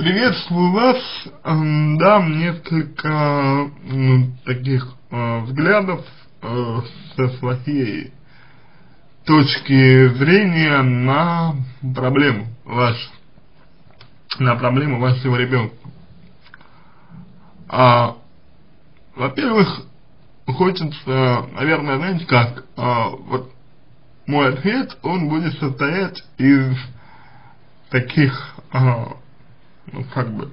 Приветствую вас. Дам несколько таких э, взглядов э, со своей точки зрения на проблему вашу, на проблему вашего ребенка. А, Во-первых, хочется, наверное, знаете как, а, вот мой ответ, он будет состоять из таких а, ну, как бы,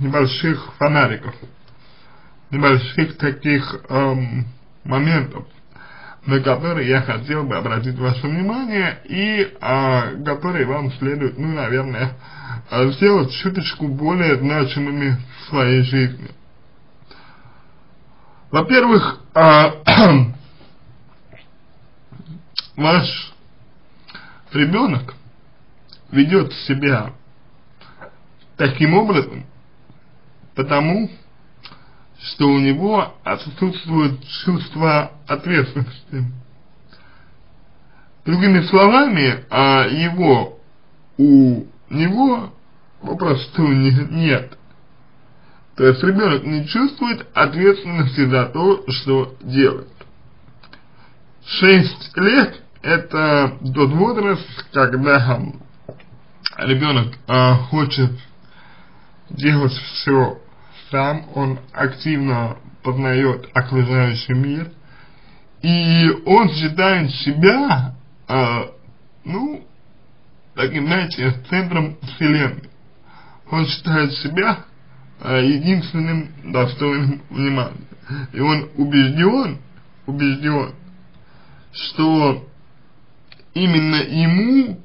небольших фонариков, небольших таких эм, моментов, на которые я хотел бы обратить ваше внимание и э, которые вам следует, ну, наверное, э, сделать чуточку более значимыми в своей жизни. Во-первых, э, ваш ребенок ведет себя таким образом, потому что у него отсутствует чувство ответственности. Другими словами, а его у него попросту не, нет. То есть ребенок не чувствует ответственности за то, что делает. Шесть лет это тот возраст, когда ребенок а, хочет делать все сам, он активно познает окружающий мир, и он считает себя, э, ну, таким, знаете, центром вселенной. Он считает себя э, единственным достойным внимания. И он убежден, убежден, что именно ему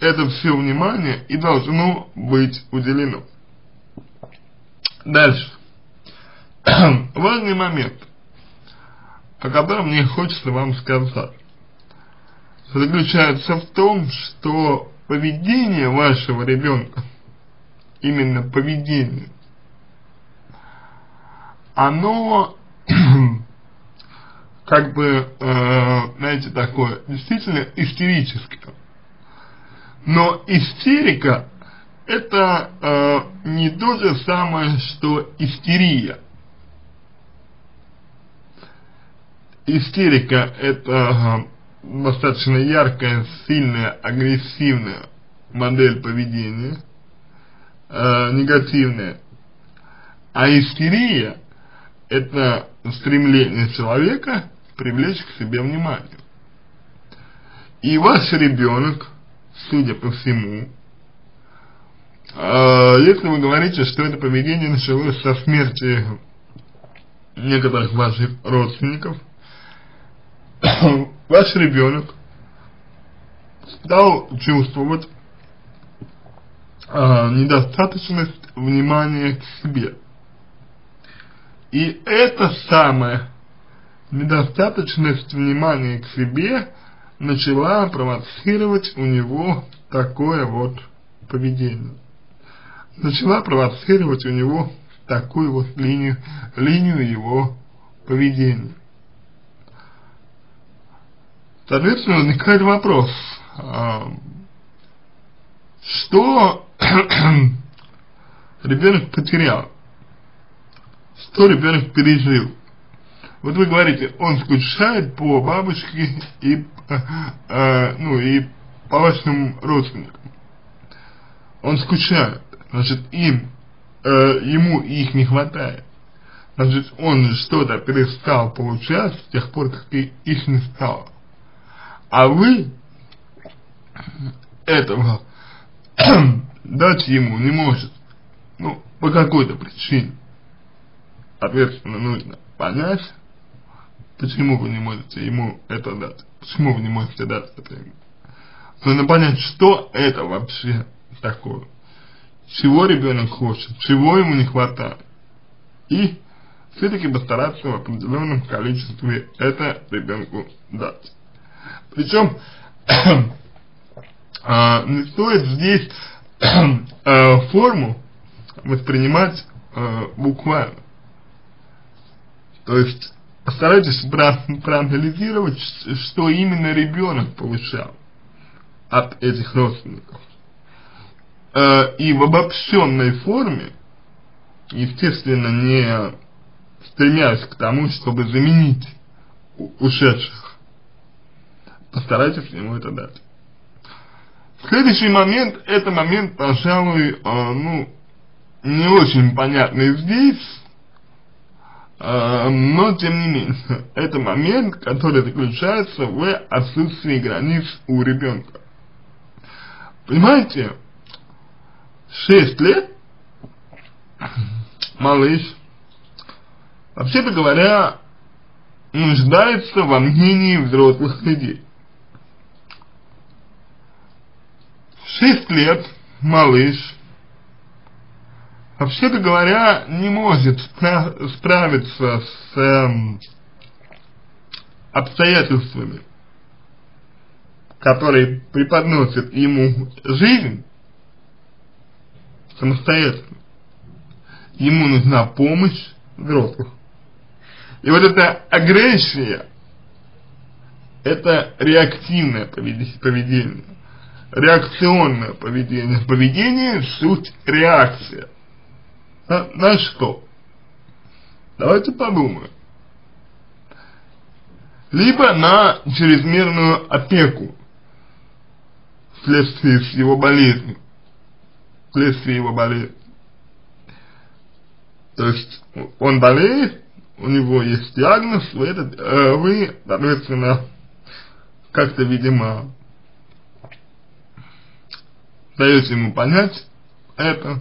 это все внимание и должно быть уделено. Дальше. Важный момент, о котором мне хочется вам сказать, заключается в том, что поведение вашего ребенка, именно поведение, оно как бы, э, знаете, такое, действительно истерическое. Но истерика это э, не то же самое, что истерия. Истерика это э, достаточно яркая, сильная, агрессивная модель поведения, э, негативная. А истерия это стремление человека привлечь к себе внимание. И ваш ребенок, судя по всему, если вы говорите, что это поведение началось со смерти некоторых ваших родственников, ваш ребенок стал чувствовать э, недостаточность внимания к себе. И эта самая недостаточность внимания к себе начала провоцировать у него такое вот поведение начала провоцировать у него такую вот линию, линию его поведения. Соответственно, возникает вопрос, а, что ребенок потерял, что ребенок пережил. Вот вы говорите, он скучает по бабушке и, э, ну, и по вашим родственникам. Он скучает значит, им, э, ему их не хватает. Значит, он что-то перестал получать с тех пор, как их не стало. А вы этого дать ему не может. Ну, по какой-то причине. Соответственно, нужно понять, почему вы не можете ему это дать. Почему вы не можете дать это ему. Нужно понять, что это вообще такое чего ребенок хочет, чего ему не хватает. И все-таки постараться в определенном количестве это ребенку дать. Причем а, не стоит здесь а, форму воспринимать а, буквально. То есть постарайтесь проанализировать, что именно ребенок получал от этих родственников. Э, и в обобщенной форме, естественно, не стремясь к тому, чтобы заменить ушедших, постарайтесь ему это дать. Следующий момент, это момент, пожалуй, э, ну, не очень понятный здесь, э, но тем не менее, это момент, который заключается в отсутствии границ у ребенка. Понимаете, 6 лет, малыш, вообще-то говоря, нуждается во мнении взрослых людей. Шесть лет малыш, вообще-то говоря, не может спра справиться с эм, обстоятельствами, которые преподносят ему жизнь самостоятельно. Ему нужна помощь взрослых. И вот эта агрессия, это реактивное поведение, реакционное поведение. Поведение – суть реакция. На, на что? Давайте подумаем. Либо на чрезмерную опеку вследствие его болезни. Вследствие его болезни. То есть он болеет, у него есть диагноз, вы, этот, э, вы соответственно, как-то, видимо, даете ему понять это,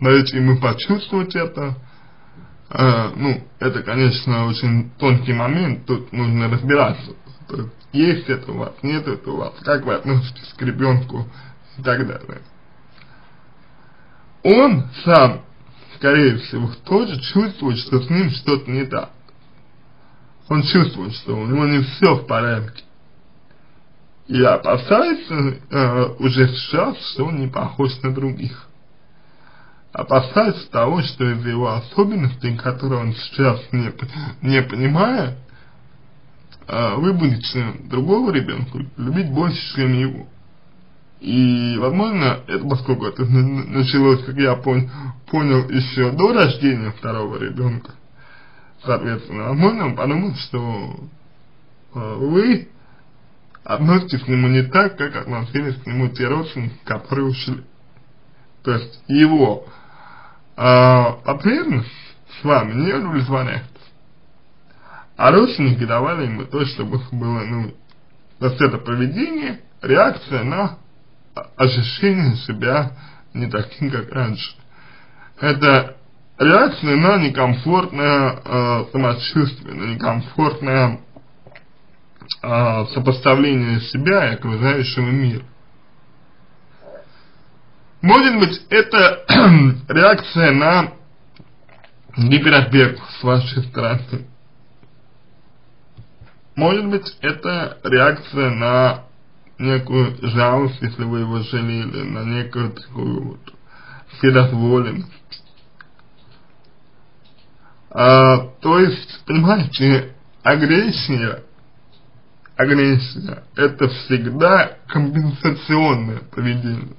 даете ему почувствовать это. Э, ну, это, конечно, очень тонкий момент, тут нужно разбираться. Есть, есть это у вас, нет это у вас, как вы относитесь к ребенку и так далее. Он сам скорее всего, тоже чувствует, что с ним что-то не так. Он чувствует, что у него не все в порядке. И опасается э, уже сейчас, что он не похож на других. Опасается того, что из его особенностей, которые он сейчас не, не понимает, э, вы будете другого ребенка любить больше, чем его. И, возможно, это поскольку это началось, как я пон понял, еще до рождения второго ребенка, соответственно, возможно, он подумал, что э, вы относитесь к нему не так, как относились к нему те родственники, которые ушли. То есть его э, потребность с вами не удовлетворяется. А родственники давали ему то, что было, ну, то есть это поведение, реакция на ощущение себя не таким, как раньше. Это реакция на некомфортное э, самочувствие, на некомфортное э, сопоставление себя и окружающего мира. Может быть, это реакция на гиперопеку с вашей стороны. Может быть, это реакция на некую жалость, если вы его жалели, на некую такую вот вседозволенность. А, то есть, понимаете, агрессия, агрессия, это всегда компенсационное поведение.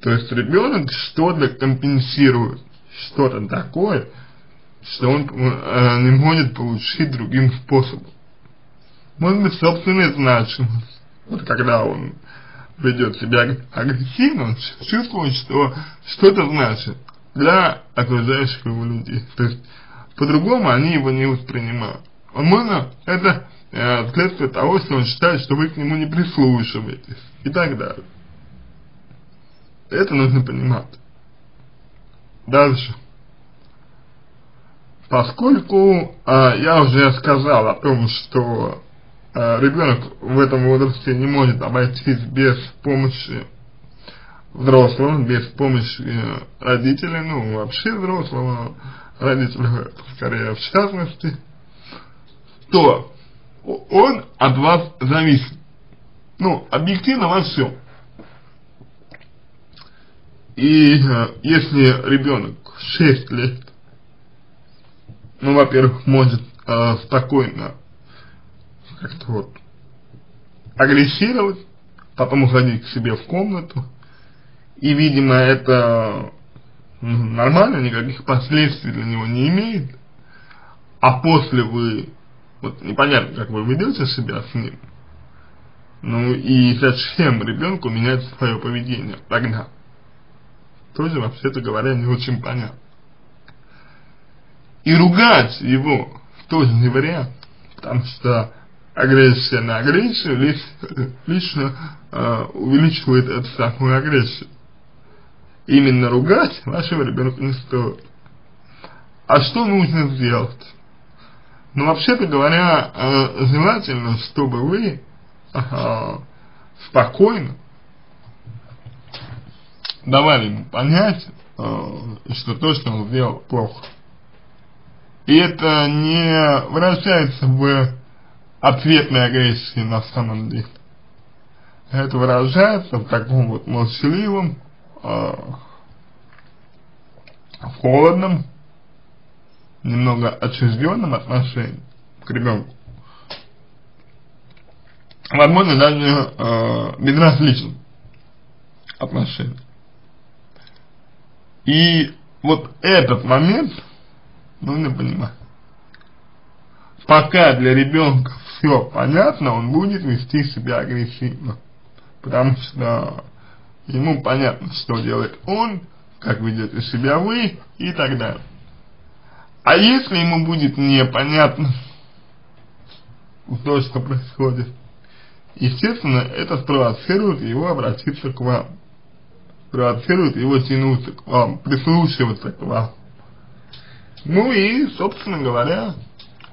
То есть ребенок что-то компенсирует, что-то такое, что он э, не может получить другим способом. Может быть, собственная значимость вот когда он ведет себя агрессивно, он чувствует, что что-то значит для окружающих его людей. То есть, по-другому они его не воспринимают. Возможно, это э, следствие того, что он считает, что вы к нему не прислушиваетесь и так далее. Это нужно понимать. Дальше. Поскольку э, я уже сказал о том, что ребенок в этом возрасте не может обойтись без помощи взрослого, без помощи э, родителей, ну вообще взрослого родителя, скорее в частности, то он от вас зависит. Ну, объективно во всем. И э, если ребенок 6 лет, ну, во-первых, может э, спокойно как-то вот агрессировать, потом уходить к себе в комнату и, видимо, это нормально, никаких последствий для него не имеет, а после вы, вот непонятно, как вы ведете себя с ним, ну и зачем ребенку менять свое поведение тогда? Тоже, вообще-то говоря, не очень понятно. И ругать его тоже не вариант, потому что агрессия на агрессию лишь, лично э, увеличивает эту самую агрессию. Именно ругать вашего ребенка не стоит. А что нужно сделать? Ну, вообще-то говоря, э, желательно, чтобы вы э, спокойно давали ему понять, э, что то, что он сделал, плохо. И это не выражается в ответной агрессии на самом деле. Это выражается в таком вот молчаливом, э, холодном, немного отчужденном отношении к ребенку. Возможно, даже э, безразличном отношении. И вот этот момент нужно понимать. Пока для ребенка все понятно, он будет вести себя агрессивно. Потому что ему понятно, что делает он, как ведете себя вы и так далее. А если ему будет непонятно то, что происходит, естественно, это спровоцирует его обратиться к вам. Спровоцирует его тянуться к вам, прислушиваться к вам. Ну и, собственно говоря,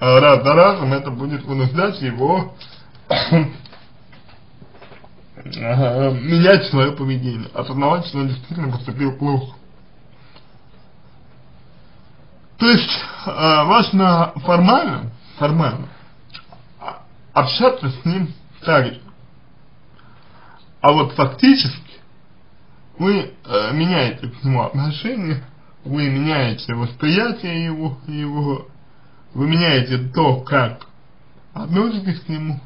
раз за разом это будет вынуждать его менять свое поведение, осознавать, что он действительно поступил плохо. То есть э, важно формально, формально общаться с ним так же. А вот фактически вы э, меняете к нему отношение, вы меняете восприятие его, его, вы меняете то, как относитесь к нему,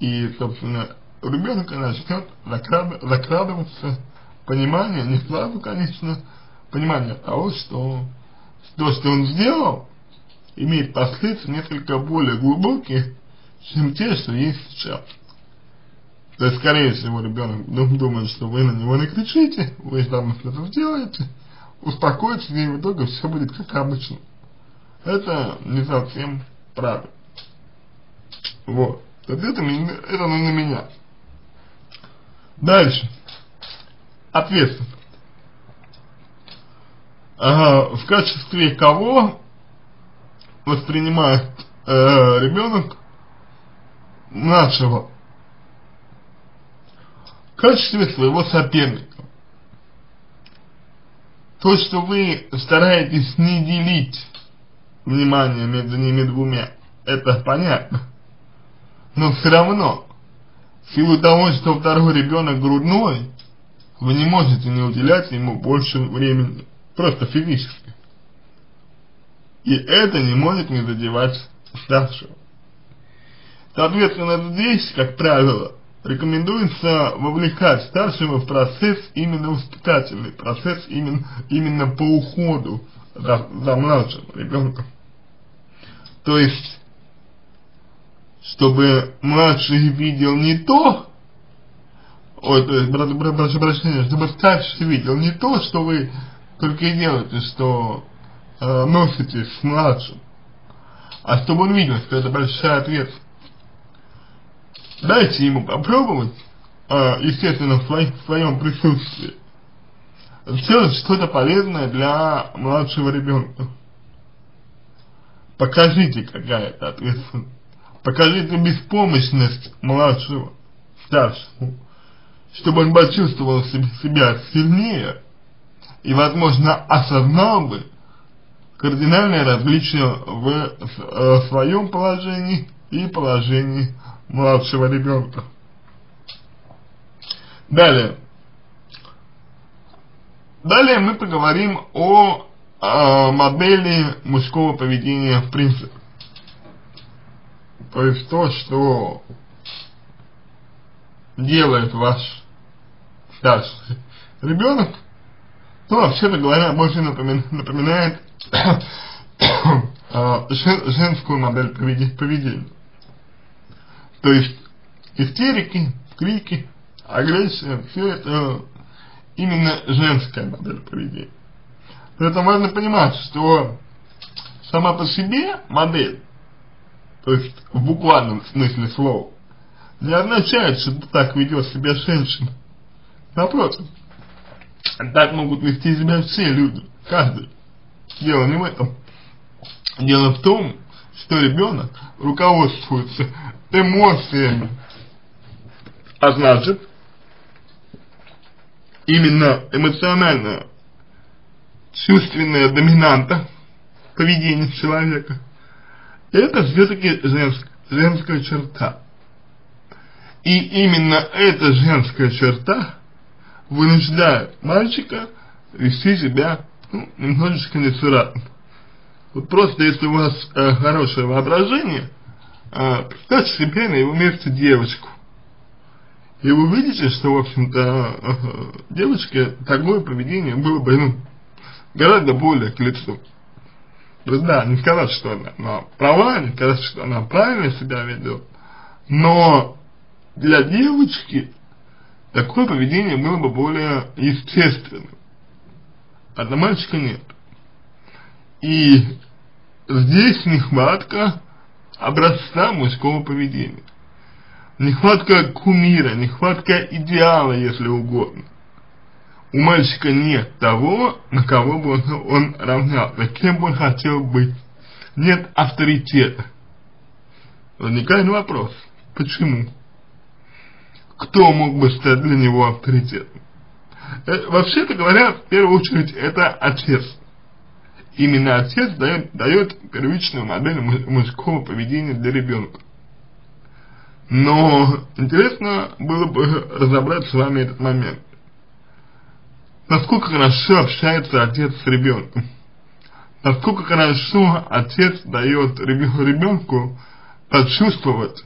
и, собственно, у ребенка начнет закрадываться понимание, не сразу, конечно, понимание того, что то, что он сделал, имеет последствия несколько более глубокие, чем те, что есть сейчас. То есть, скорее всего, ребенок думает, что вы на него не кричите, вы там что-то сделаете, успокоитесь, и в итоге все будет как обычно. Это не совсем правильно. Вот. Есть это, нужно менять. Дальше. Ответственность э, в качестве кого воспринимает э, ребенок нашего в качестве своего соперника. То, что вы стараетесь не делить внимание между ними двумя, это понятно. Но все равно, в силу того, что второй ребенок грудной, вы не можете не уделять ему больше времени просто физически. И это не может не задевать старшего. Соответственно, здесь, как правило, рекомендуется вовлекать старшего в процесс именно воспитательный, процесс именно, именно по уходу за, за младшим ребенком. То есть, чтобы младший видел не то, ой, то есть, прошу прощения, чтобы старший видел не то, что вы только и делаете, что э, носите с младшим. А чтобы он видел, что это большая ответственность. Дайте ему попробовать, э, естественно, в своем присутствии, сделать что-то полезное для младшего ребенка. Покажите, какая это ответственность. Покажите беспомощность младшего, старшему, чтобы он почувствовал себя сильнее, и, возможно, осознал бы кардинальное различие в э, своем положении и положении младшего ребенка. Далее. Далее мы поговорим о, о модели мужского поведения в принципе. То есть то, что делает ваш старший ребенок, то вообще-то говоря, больше напоминает, женскую модель поведения. То есть истерики, крики, агрессия, все это именно женская модель поведения. Поэтому важно понимать, что сама по себе модель, то есть в буквальном смысле слова, не означает, что так ведет себя женщина. Напротив, так могут вести себя все люди, каждый. Дело не в этом. Дело в том, что ребенок руководствуется эмоциями, а значит, именно эмоциональная, чувственная доминанта поведения человека, это все-таки женск, женская черта. И именно эта женская черта вынуждает мальчика вести себя ну, немножечко несуратно. Вот просто если у вас э, хорошее воображение, э, представьте себе на его месте девочку. И вы видите, что, в общем-то, э, девочке такое поведение было бы, ну, гораздо более к лицу. То есть, да, не сказать, что она, она права, не сказать, что она правильно себя ведет, но для девочки такое поведение было бы более естественным, а для мальчика нет. И здесь нехватка образца мужского поведения. Нехватка кумира, нехватка идеала, если угодно. У мальчика нет того, на кого бы он, он равнялся, кем бы он хотел быть. Нет авторитета. Возникает вопрос, почему? кто мог бы стать для него авторитетом. Э, вообще-то говоря, в первую очередь, это отец. Именно отец дает, дает первичную модель мужского поведения для ребенка. Но интересно было бы разобрать с вами этот момент. Насколько хорошо общается отец с ребенком. Насколько хорошо отец дает ребенку почувствовать,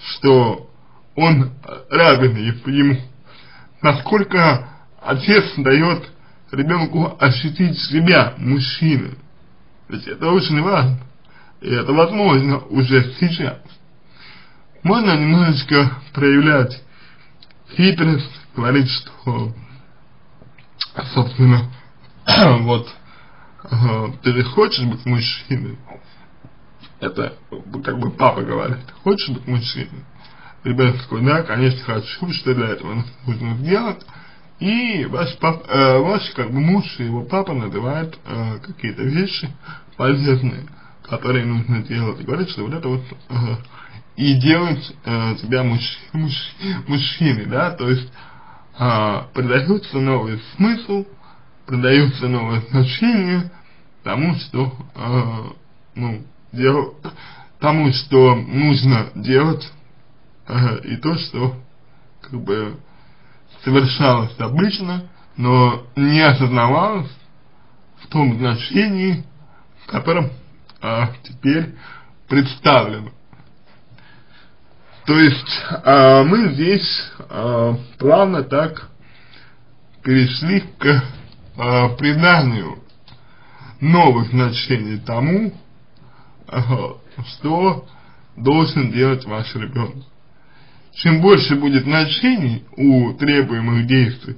что он равен ему. Насколько отец дает ребенку ощутить себя мужчиной. Ведь это очень важно. И это возможно уже сейчас. Можно немножечко проявлять хитрость, говорить, что, собственно, вот, ты же хочешь быть мужчиной. Это как бы папа говорит, хочешь быть мужчиной ребенок такой, да, конечно, хочу, что для этого нужно сделать. И ваш, пап, э, ваш как бы муж и его папа называют э, какие-то вещи полезные, которые нужно делать. И говорят, что вот это вот э, и делать э, тебя муж, муж, мужчиной, да, то есть э, придается новый смысл, придается новое значение тому, что, э, ну, дел, тому, что нужно делать и то, что как бы совершалось обычно, но не осознавалось в том значении, в котором а, теперь представлено. То есть а, мы здесь а, плавно так перешли к а, приданию новых значений тому, а, что должен делать ваш ребенок чем больше будет значений у требуемых действий,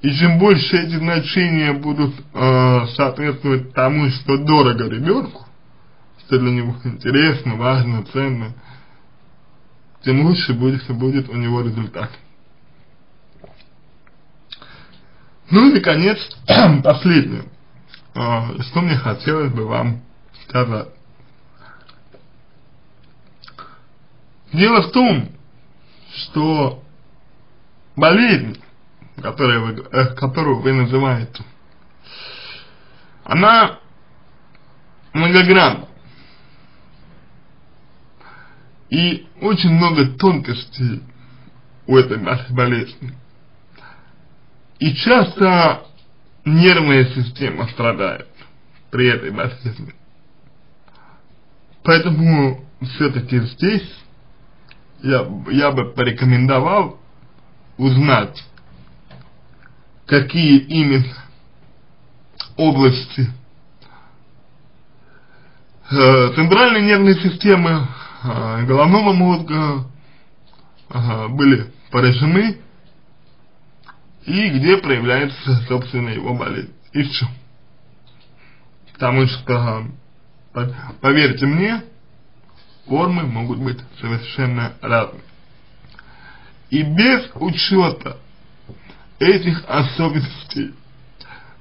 и чем больше эти значения будут э, соответствовать тому, что дорого ребенку, что для него интересно, важно, ценно, тем лучше будет, будет у него результат. Ну и, наконец, последнее, э, что мне хотелось бы вам сказать. Дело в том, что болезнь, которую вы, э, которую вы называете, она многогранна. И очень много тонкостей у этой болезни. И часто нервная система страдает при этой болезни. Поэтому все-таки здесь я, я бы порекомендовал узнать какие именно области э, центральной нервной системы, головного мозга были поражены и где проявляется, собственно, его болезнь. И все. Потому что, поверьте мне, формы могут быть совершенно разные. И без учета этих особенностей,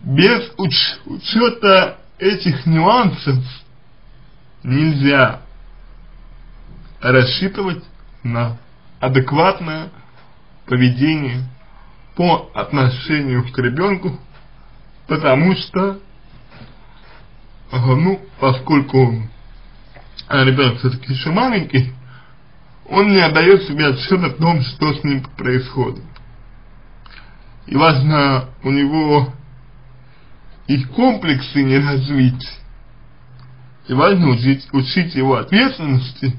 без уч учета этих нюансов нельзя рассчитывать на адекватное поведение по отношению к ребенку, потому что, ну, поскольку ребенок все-таки еще маленький, он не отдает себе отчет о том, что с ним происходит. И важно у него их комплексы не развить, и важно учить, учить его ответственности,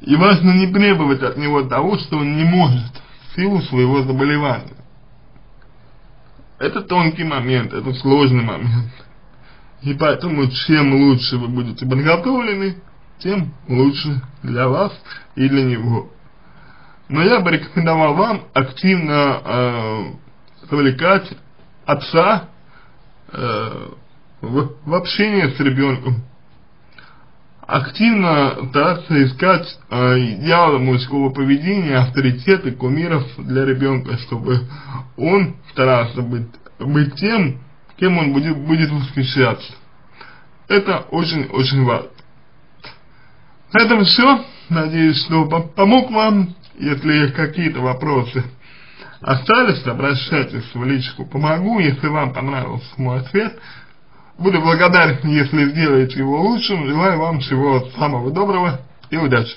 и важно не требовать от него того, что он не может в силу своего заболевания. Это тонкий момент, это сложный момент. И поэтому чем лучше вы будете подготовлены, тем лучше для вас и для него. Но я бы рекомендовал вам активно э, завлекать отца э, в, в общение с ребенком. Активно стараться искать э, идеалы мужского поведения, авторитеты, кумиров для ребенка, чтобы он старался быть, быть тем, кем он будет, будет восхищаться. Это очень-очень важно. На этом все. Надеюсь, что помог вам. Если какие-то вопросы остались, обращайтесь в личку «Помогу». Если вам понравился мой ответ, буду благодарен, если сделаете его лучшим. Желаю вам всего самого доброго и удачи.